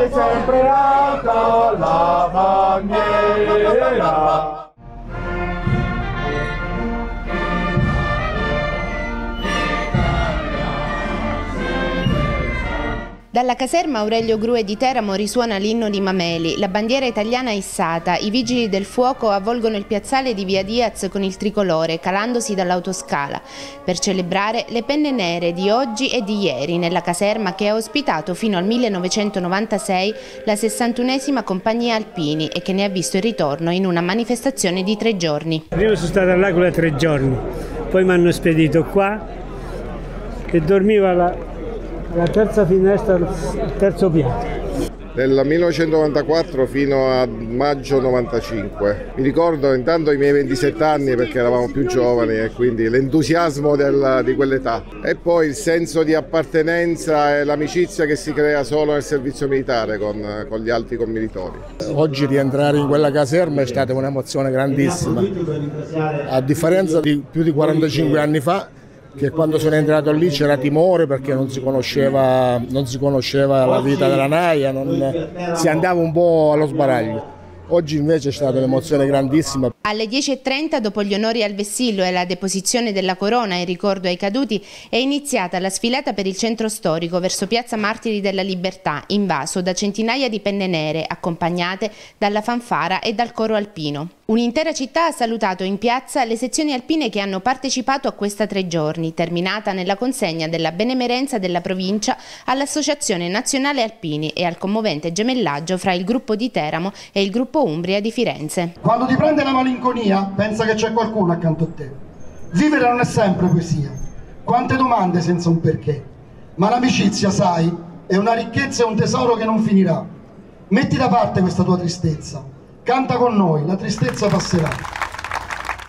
è sempre alta la bandiera. Dalla caserma Aurelio Grue di Teramo risuona l'inno di Mameli, la bandiera italiana issata, i vigili del fuoco avvolgono il piazzale di via Diaz con il tricolore, calandosi dall'autoscala, per celebrare le penne nere di oggi e di ieri nella caserma che ha ospitato fino al 1996 la 61esima compagnia Alpini e che ne ha visto il ritorno in una manifestazione di tre giorni. Prima sono stato all'Aquila tre giorni, poi mi hanno spedito qua e dormiva la la terza finestra, il terzo piano. Nel 1994 fino a maggio 95. Mi ricordo intanto i miei 27 anni perché eravamo più giovani e quindi l'entusiasmo del, di quell'età e poi il senso di appartenenza e l'amicizia che si crea solo nel servizio militare con, con gli altri commilitoni. Oggi rientrare in quella caserma è stata un'emozione grandissima. A differenza di più di 45 anni fa che quando sono entrato lì c'era timore perché non si conosceva, non si conosceva la vita della Naia, non, si andava un po' allo sbaraglio. Oggi invece è stata un'emozione grandissima. Alle 10.30, dopo gli onori al vessillo e la deposizione della corona in ricordo ai caduti, è iniziata la sfilata per il centro storico verso Piazza Martiri della Libertà, invaso da centinaia di penne nere, accompagnate dalla fanfara e dal coro alpino. Un'intera città ha salutato in piazza le sezioni alpine che hanno partecipato a questa tre giorni, terminata nella consegna della benemerenza della provincia all'Associazione Nazionale Alpini e al commovente gemellaggio fra il gruppo di Teramo e il gruppo Umbria di Firenze. Quando ti prende la malinconia, pensa che c'è qualcuno accanto a te. Vivere non è sempre poesia. Quante domande senza un perché. Ma l'amicizia, sai, è una ricchezza e un tesoro che non finirà. Metti da parte questa tua tristezza Canta con noi, la tristezza passerà.